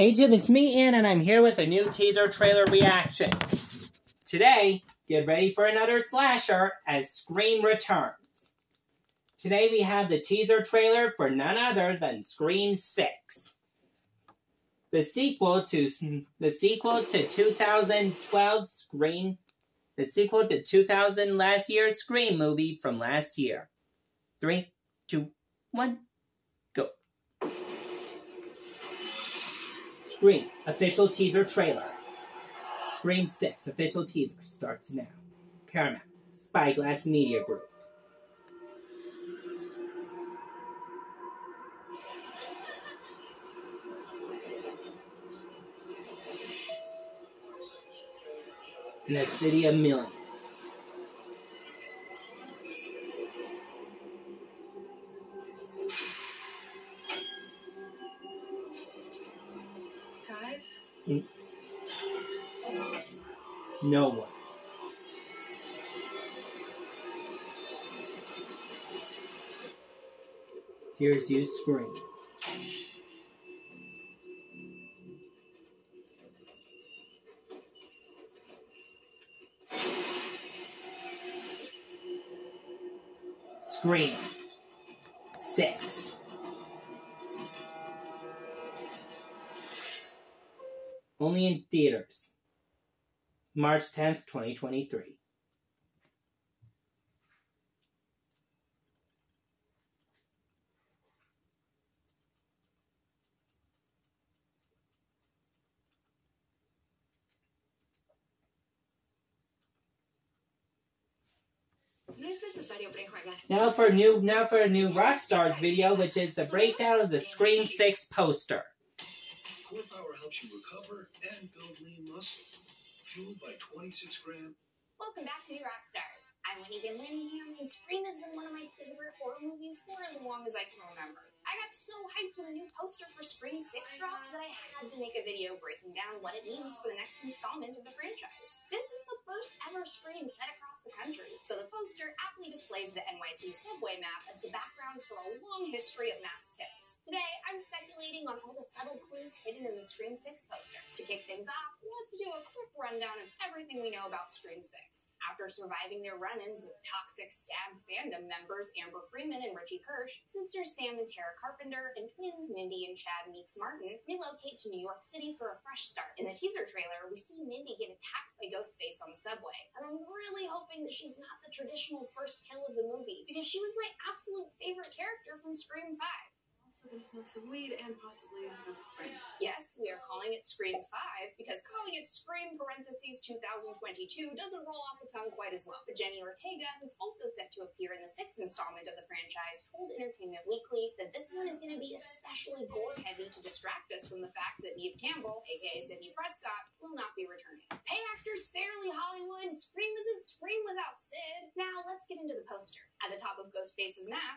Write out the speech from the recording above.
Hey YouTube, it's me, Ian, and I'm here with a new teaser trailer reaction. Today, get ready for another slasher as Scream returns. Today we have the teaser trailer for none other than Scream 6. The sequel to the sequel to 2012 Scream the sequel to 2000 last year's Scream movie from last year. Three, two, one. Scream official teaser trailer. Scream 6 official teaser starts now. Paramount, Spyglass Media Group. In a city of millions. No one. Here's you scream. Scream. Six. Only in theaters. March 10th, 2023. Now for a new now for a new Rockstars video, which is the breakdown of the Scream 6 poster. Core Power helps you recover and build lean muscle, fueled by 26 gram. Welcome back to New Rockstars. I'm Winnie Van Lanningham, and Scream has been one of my favorite horror movies for as long as I can remember. I got so hyped when the new poster for Scream 6 dropped that I had to make a video breaking down what it means for the next installment of the franchise. This is the first ever Scream set across the country, so the poster aptly displays the NYC subway map as the background for a long history of masked hits. Today, I'm speculating on all the subtle clues hidden in the Scream 6 poster. To kick things off, let's do a quick rundown of everything we know about Scream 6. After surviving their run-ins with toxic stab fandom members Amber Freeman and Richie Kirsch, sisters Sam and Tara Carpenter, and twins Mindy and Chad Meeks Martin relocate to New York City for a fresh start. In the teaser trailer, we see Mindy get attacked by Ghostface on the subway, and I'm really hoping that she's not the traditional first kill of the movie, because she was my absolute favorite character from Scream 5 also going to smoke some weed and possibly have friends. Yes, calling it Scream 5 because calling it Scream parentheses 2022 doesn't roll off the tongue quite as well. But Jenna Ortega is also set to appear in the sixth installment of the franchise, told Entertainment Weekly that this one is going to be especially gore heavy to distract us from the fact that Neve Campbell, aka Sidney Prescott, will not be returning. Pay actors fairly Hollywood, Scream isn't Scream without Sid. Now let's get into the poster. At the top of Ghostface's mask,